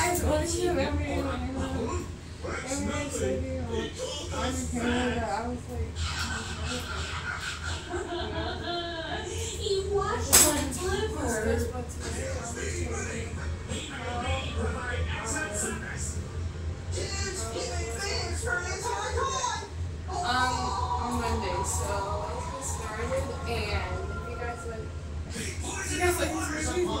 guys, what is your memory? I was like, He watched my flipper. um, on Monday, so get started. And if you guys like, you guys like this movie,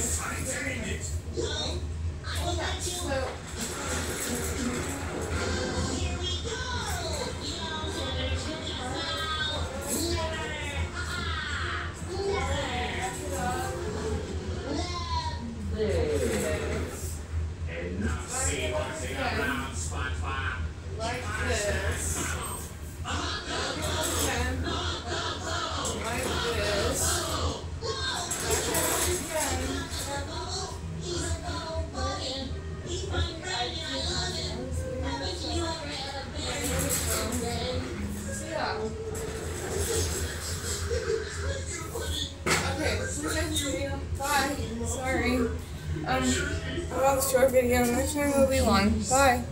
please watch this. So, video. Bye. Sorry. Um, about the short video. Next time will be long. Bye.